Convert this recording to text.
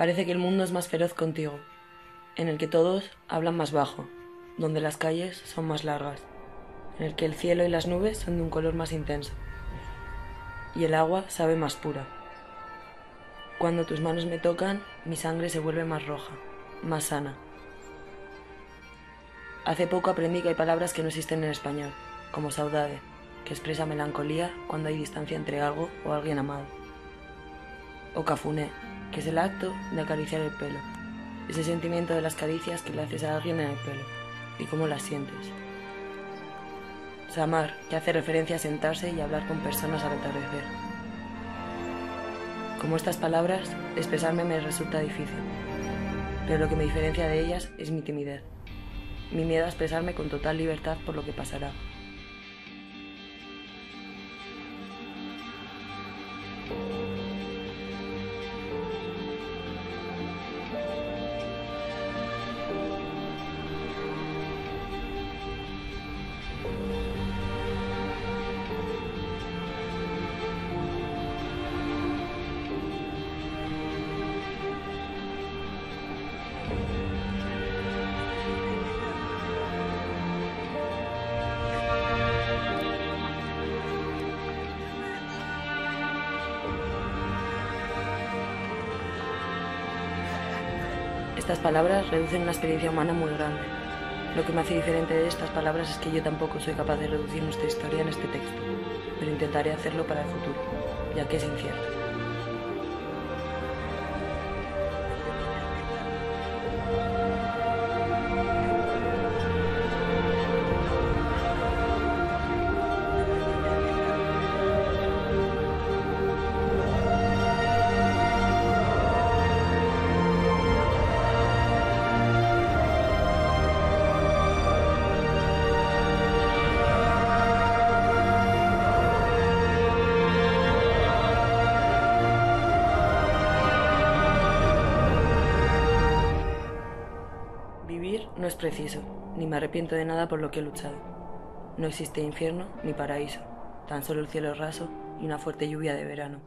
Parece que el mundo es más feroz contigo, en el que todos hablan más bajo, donde las calles son más largas, en el que el cielo y las nubes son de un color más intenso, y el agua sabe más pura. Cuando tus manos me tocan, mi sangre se vuelve más roja, más sana. Hace poco aprendí que hay palabras que no existen en español, como saudade, que expresa melancolía cuando hay distancia entre algo o alguien amado. O cafuné, que es el acto de acariciar el pelo, ese sentimiento de las caricias que le haces a alguien en el pelo y cómo las sientes. Samar, que hace referencia a sentarse y hablar con personas al atardecer. Como estas palabras, expresarme me resulta difícil, pero lo que me diferencia de ellas es mi timidez, mi miedo a expresarme con total libertad por lo que pasará. Estas palabras reducen una experiencia humana muy grande. Lo que me hace diferente de estas palabras es que yo tampoco soy capaz de reducir nuestra historia en este texto, pero intentaré hacerlo para el futuro, ya que es incierto. No es preciso, ni me arrepiento de nada por lo que he luchado. No existe infierno ni paraíso, tan solo el cielo raso y una fuerte lluvia de verano.